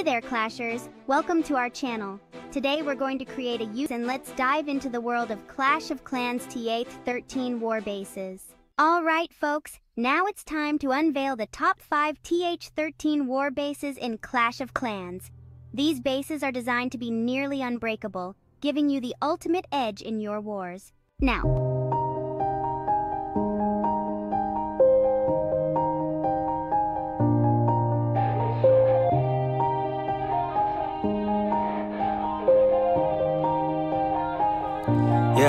Hey there, Clashers! Welcome to our channel. Today we're going to create a use and let's dive into the world of Clash of Clans TH13 war bases. Alright folks, now it's time to unveil the top 5 TH13 war bases in Clash of Clans. These bases are designed to be nearly unbreakable, giving you the ultimate edge in your wars. Now,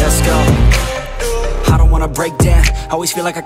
let's go. I don't wanna break down. Always feel like I